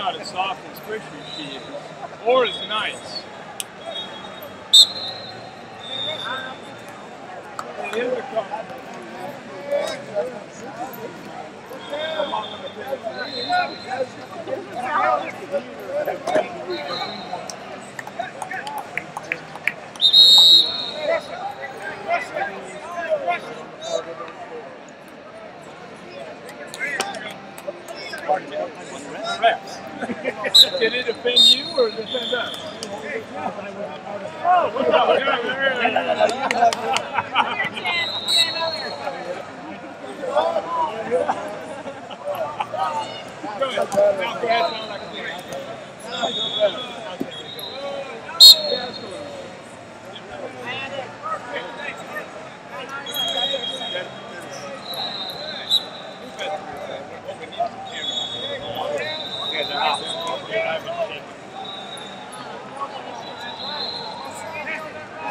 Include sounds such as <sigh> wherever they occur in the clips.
Not as soft as Christian she is, or as nice. Compliment. Reps. Did it offend you or offend us? Oh. Go ahead. Now ahead. Sound like a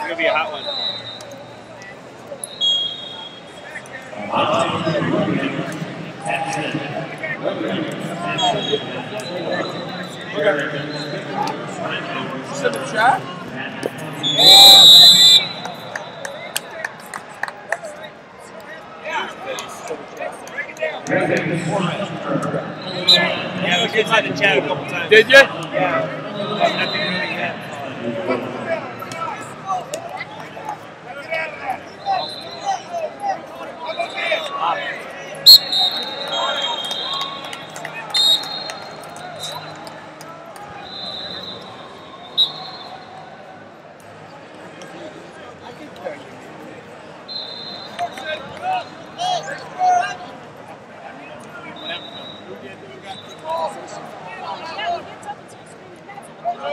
It's gonna be a hot one. Seven shot? Yeah, we did try to chat a couple times. Did you? Yeah. Two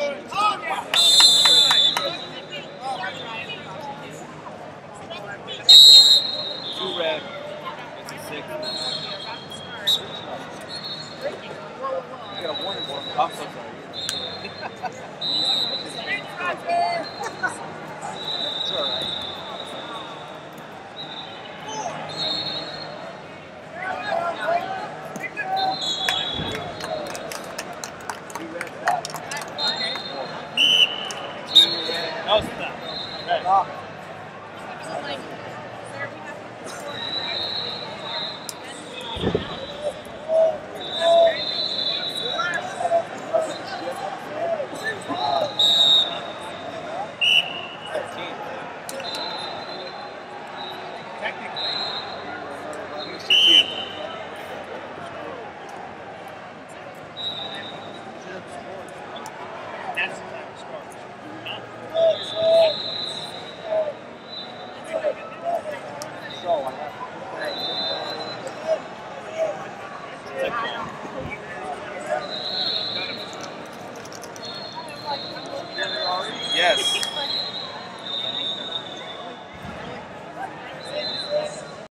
red. It's a six. You got a warning board. I'm so sorry. <laughs> <laughs> It's all right. Two red. Two No. Red. That's the Yes. <laughs>